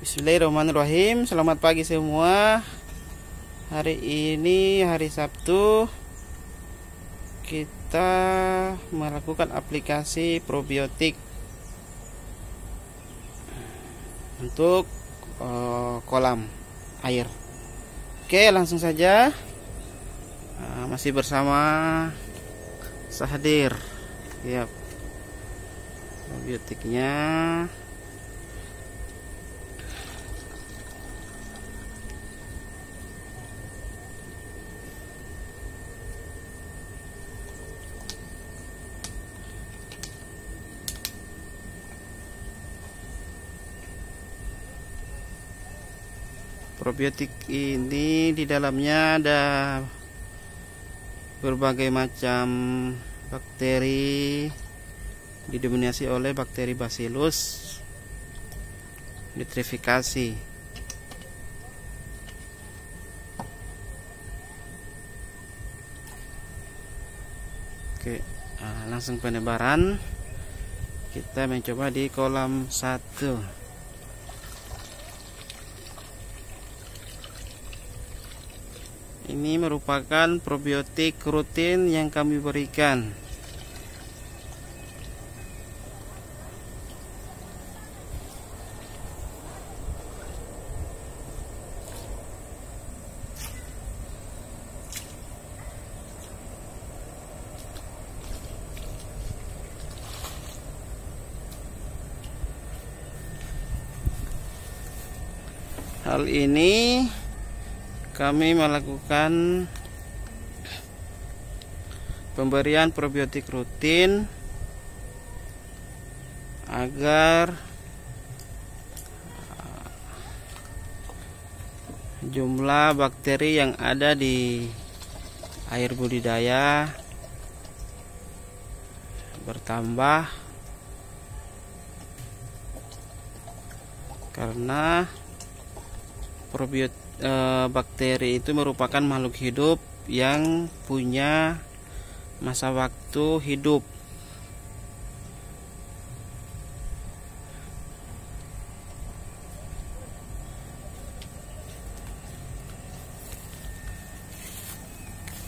Bismillahirrahmanirrahim. Selamat pagi semua. Hari ini hari Sabtu Kita melakukan aplikasi probiotik. Untuk uh, kolam air. Oke langsung saja. Uh, Masih bersama Sahadir Yap. Probiotiknya probiotik ini di dalamnya ada berbagai macam bakteri didominasi oleh bakteri bacillus nitrifikasi. Oke nah, langsung penebaran. Kita mencoba di kolam 1 Ini merupakan probiotik rutin yang kami berikan. Hal ini kami melakukan pemberian probiotik rutin agar jumlah bakteri yang ada di air budidaya bertambah. Karena probiotik e, bakteri itu merupakan makhluk hidup yang punya masa waktu hidup.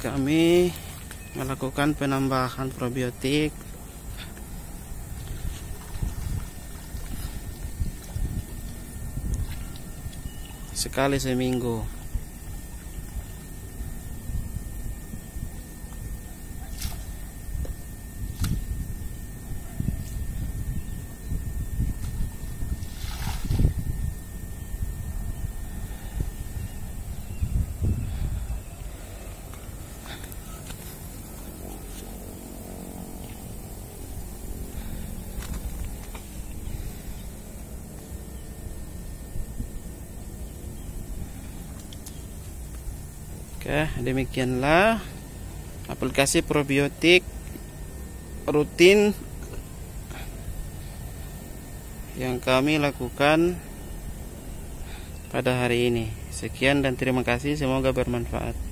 Kami melakukan penambahan probiotik sekali seminggu Oke, demikianlah aplikasi probiotik rutin yang kami lakukan pada hari ini. Sekian dan terima kasih, semoga bermanfaat.